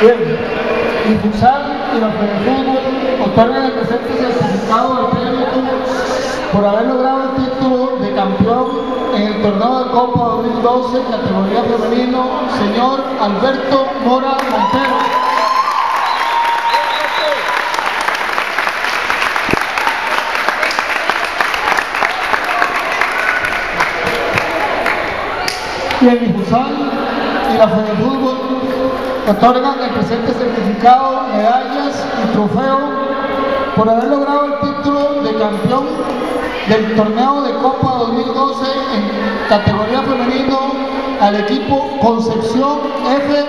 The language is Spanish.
Bien, Futsal y la Fútbol otorgan el presente certificado al técnico por haber logrado el título de campeón en el torneo de Copa 2012 categoría femenino, señor Alberto Mora Montero. y el Futsal y la Fútbol otorgan el presente certificado, medallas y trofeo por haber logrado el título de campeón del torneo de Copa 2012 en categoría femenino al equipo Concepción F.